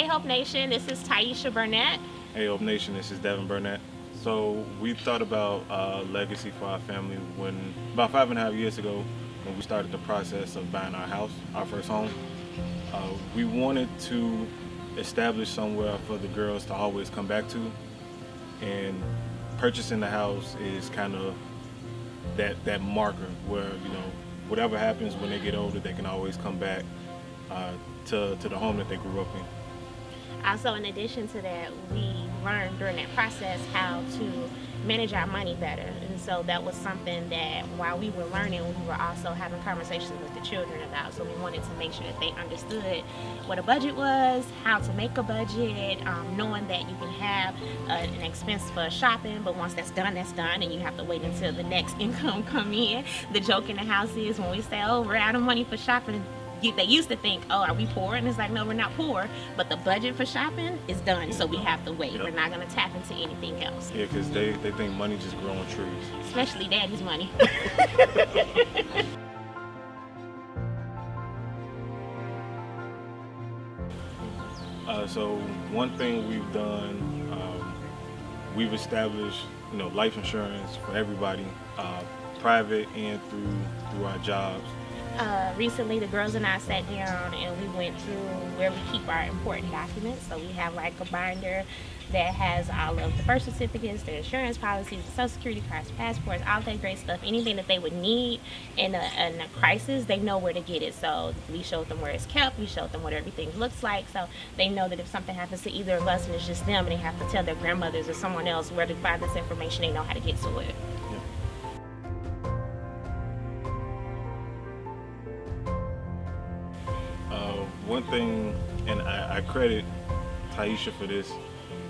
Hey Hope Nation, this is Tiesha Burnett. Hey Hope Nation, this is Devin Burnett. So we thought about uh, legacy for our family when about five and a half years ago when we started the process of buying our house, our first home. Uh, we wanted to establish somewhere for the girls to always come back to and purchasing the house is kind of that that marker where you know whatever happens when they get older they can always come back uh, to, to the home that they grew up in. Also, in addition to that, we learned during that process how to manage our money better. And so that was something that while we were learning, we were also having conversations with the children about. So we wanted to make sure that they understood what a budget was, how to make a budget, um, knowing that you can have uh, an expense for shopping, but once that's done, that's done, and you have to wait until the next income come in. The joke in the house is when we say, oh, we're out of money for shopping, they used to think, oh, are we poor? And it's like, no, we're not poor, but the budget for shopping is done, so we have to wait. Yep. We're not going to tap into anything else. Yeah, because they, they think money just grows on trees. Especially daddy's money. uh, so one thing we've done, um, we've established, you know, life insurance for everybody, uh, private and through through our jobs. Uh, recently, the girls and I sat down and we went through where we keep our important documents. So we have like a binder that has all of the birth certificates, the insurance policies, the social security cards, passports, all that great stuff. Anything that they would need in a, in a crisis, they know where to get it. So we showed them where it's kept. We showed them what everything looks like. So they know that if something happens to either of us and it's just them and they have to tell their grandmothers or someone else where to find this information, they know how to get to it. One thing, and I, I credit Tiesha for this,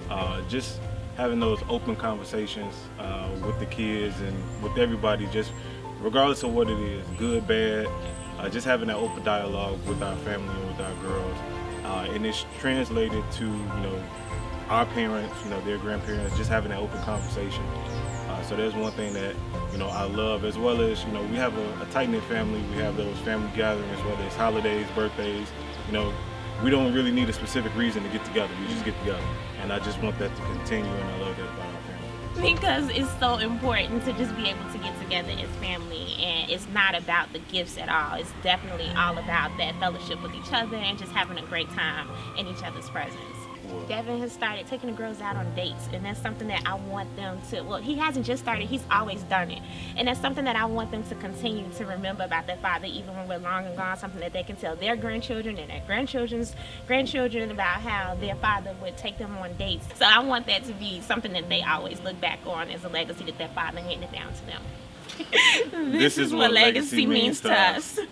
uh, just having those open conversations uh, with the kids and with everybody, just regardless of what it is, good, bad, uh, just having that open dialogue with our family and with our girls. Uh, and it's translated to, you know, our parents, you know, their grandparents, just having that open conversation. Uh, so there's one thing that, you know, I love, as well as, you know, we have a, a tight-knit family. We have those family gatherings, whether it's holidays, birthdays, you know, we don't really need a specific reason to get together. We just get together. And I just want that to continue and I love that about our family. Because it's so important to just be able to get together as family and it's not about the gifts at all. It's definitely all about that fellowship with each other and just having a great time in each other's presence. Devin has started taking the girls out on dates, and that's something that I want them to. Well, he hasn't just started; he's always done it, and that's something that I want them to continue to remember about their father, even when we're long and gone. Something that they can tell their grandchildren and their grandchildren's grandchildren about how their father would take them on dates. So I want that to be something that they always look back on as a legacy that their father handed down to them. this, this, is, what, what legacy, legacy means to us. us.